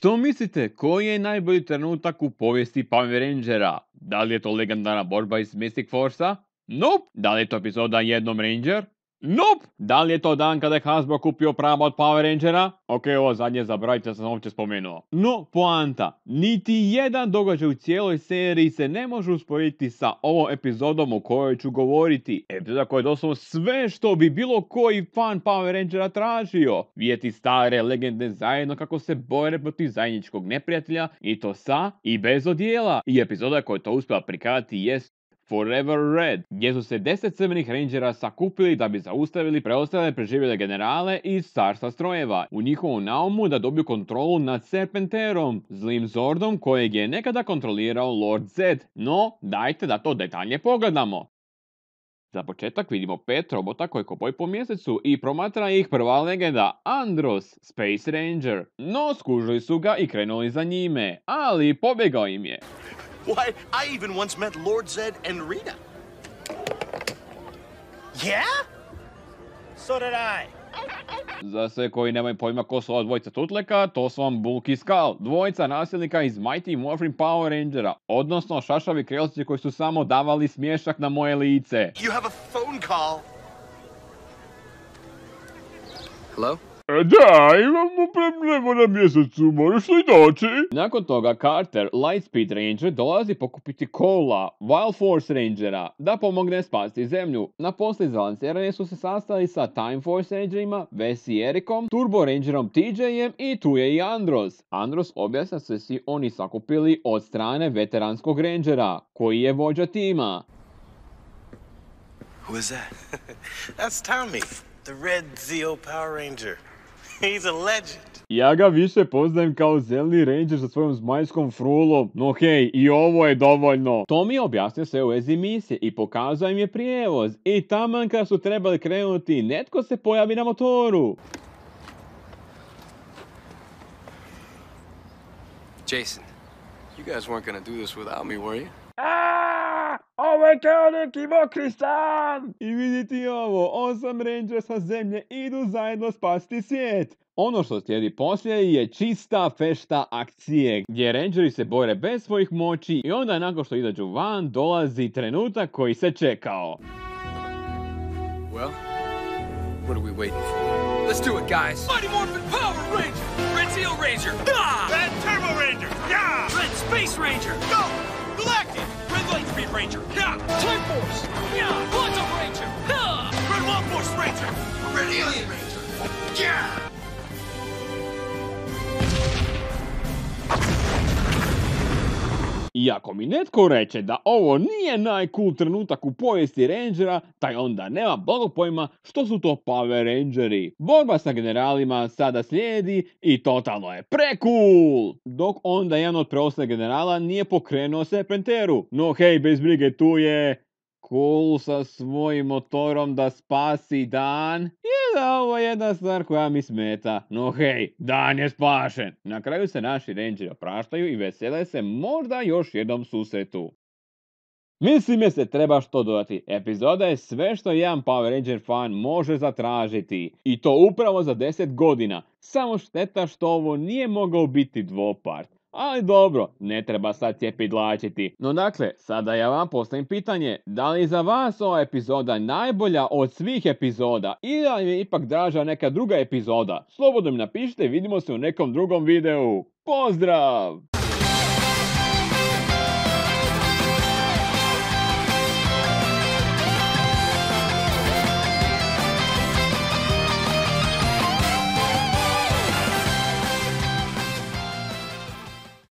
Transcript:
Što mislite, koji je najbolji trenutak u povijesti Power Rangera? Da li je to legendarna borba iz Mystic Force-a? Nope. Da li je to epizoda Jednom Ranger? Nope! Da li je to dan kada je Hasbro kupio prava od Power Rangera? Ok, ovo zadnje zabravite, sam uopće spomenuo. No, poanta. Niti jedan događaj u cijeloj seriji se ne može usporediti sa ovom epizodom o kojoj ću govoriti. Epizoda koja je doslovno sve što bi bilo koji fan Power Rangera tražio. Vidjeti stare legende zajedno kako se bore protiv zajedničkog neprijatelja i to sa i bez odijela. I epizoda koja je to uspjela prikazati jest Forever Red, gdje su se deset crvenih rangera sakupili da bi zaustavili preostale preživjele generale iz carstva strojeva, u njihovom naumu da dobiju kontrolu nad Serpenterom, zlim Zordom kojeg je nekada kontrolirao Lord Zed. No, dajte da to detaljnije pogledamo. Za početak vidimo pet robota koji kopaju po mjesecu i promatra ih prva legenda Andros, Space Ranger. No, skužili su ga i krenuli za njime, ali pobjegao im je. Why, I even once met Lord Zed and Rita. Yeah? So did I. Za sve koji nemaju pojma ko su ova dvojica tutleka, to su vam Bulk i Skull, dvojica nasilnika iz Mighty Morphin Power Rangera, odnosno šašavi krelci koji su samo davali smješak na moje lice. You have a phone call. Hello? E, Da, imamo problemu na mjesecu, možeš li doći? Nakon toga Carter, Lightspeed Ranger, dolazi pokupiti Cola, Wild Force Rangera, da pomogne spasti zemlju. Na poslije su se sastali sa Time Force Rangerima, Vesi i Erikom, Turbo Rangerom TJ-em i tu je i Andros. Andros objasna se svi oni sakupili od strane veteranskog Rangera, koji je vođa tima. Who is that? That's Tommy, the red Zeo Power Ranger. He's a legend. Ja ga više poznajem kao zeleni ranger sa svojom zmajskom frulom, no hej, i ovo je dovoljno. Tom je objasnio sve u vezi misije i pokazao im je prijevoz. I taman kad su trebali krenuti, netko se pojavi na motoru. Jason, you guys weren't gonna do this without me, were you? Ovo je kao neki mokri stan! I vidite ovo, osam rangera sa zemlje idu zajedno spasti svijet. Ono što slijedi poslije je čista fešta akcije, gdje rangeri se bore bez svojih moći i onda nakon što izađu van dolazi trenutak koji se čekao. Well, what are we waiting for? Let's do it, guys! Mighty Morphin Power Ranger! Red Steel Ranger! Ah! Red Turbo Ranger. Yeah. Red Space Ranger! Go. Ranger! Yeah! Time Force! Yeah! Quantum Ranger! Ah! Red Wild Force Ranger. Red Alien Ranger. Yeah! I ako mi netko reče da ovo nije najcool trenutak u povijesti Rangera, taj onda nema blagog pojma što su to Power Rangeri. Borba sa generalima sada slijedi i totalno je precool! Dok onda jedan od preostalih generala nije pokrenuo Serpenteru. No hej, bez brige, tu je cool sa svojim motorom da spasi dan. I da ovo je jedna stvar koja mi smeta. No hej, dan je spašen. Na kraju se naši rangeri opraštaju i vesele se možda još jednom susretu. Mislim je se treba što dodati. Epizoda je sve što jedan Power Ranger fan može zatražiti. I to upravo za 10 godina. Samo šteta što ovo nije mogao biti dvopart. Ali dobro, ne treba sad cjepidlačiti. No dakle, sada ja vam postavim pitanje, da li za vas ova epizoda najbolja od svih epizoda ili vam je ipak draža neka druga epizoda? Slobodno mi napišite vidimo se u nekom drugom videu. Pozdrav!